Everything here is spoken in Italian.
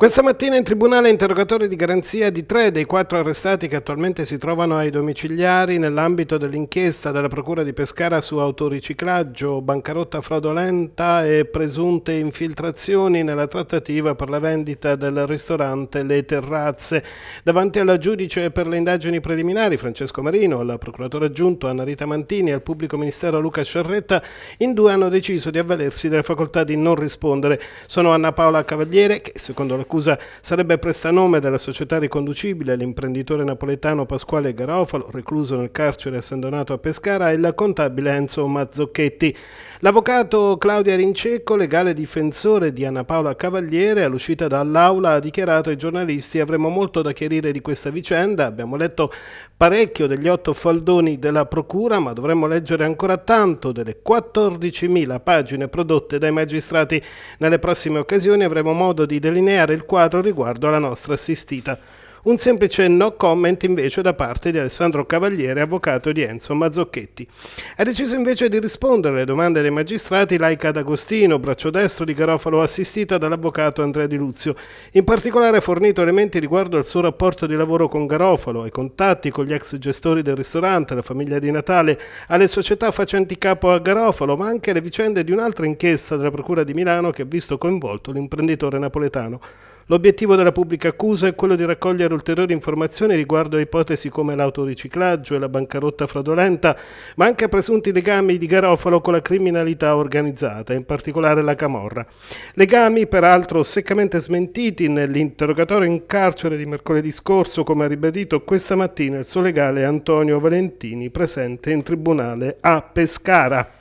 Questa mattina in tribunale interrogatori di garanzia di tre dei quattro arrestati che attualmente si trovano ai domiciliari nell'ambito dell'inchiesta della Procura di Pescara su autoriciclaggio, bancarotta fraudolenta e presunte infiltrazioni nella trattativa per la vendita del ristorante Le Terrazze. Davanti al giudice per le indagini preliminari Francesco Marino, al procuratore aggiunto Anna Rita Mantini e al pubblico ministero Luca Sciarretta, in due hanno deciso di avvalersi delle facoltà di non rispondere. Sono Anna Paola Cavaliere, che secondo la l'accusa sarebbe prestanome della società riconducibile all'imprenditore napoletano Pasquale Garofalo, recluso nel carcere a San Donato a Pescara, e il contabile Enzo Mazzocchetti. L'avvocato Claudia Rincecco, legale difensore di Anna Paola Cavaliere, all'uscita dall'aula ha dichiarato ai giornalisti avremo molto da chiarire di questa vicenda, abbiamo letto parecchio degli otto faldoni della procura, ma dovremmo leggere ancora tanto delle 14.000 pagine prodotte dai magistrati. Nelle prossime occasioni avremo modo di delineare il quadro riguardo alla nostra assistita. Un semplice no comment invece da parte di Alessandro Cavaliere, avvocato di Enzo Mazzocchetti. Ha deciso invece di rispondere alle domande dei magistrati Laica D'Agostino, braccio destro di Garofalo, assistita dall'avvocato Andrea Di Luzio. In particolare ha fornito elementi riguardo al suo rapporto di lavoro con Garofalo, ai contatti con gli ex gestori del ristorante, la famiglia di Natale, alle società facenti capo a Garofalo, ma anche alle vicende di un'altra inchiesta della Procura di Milano che ha visto coinvolto l'imprenditore napoletano. L'obiettivo della pubblica accusa è quello di raccogliere ulteriori informazioni riguardo a ipotesi come l'autoriciclaggio e la bancarotta fraudolenta, ma anche a presunti legami di Garofalo con la criminalità organizzata, in particolare la Camorra. Legami peraltro seccamente smentiti nell'interrogatorio in carcere di mercoledì scorso, come ha ribadito questa mattina il suo legale Antonio Valentini, presente in tribunale a Pescara.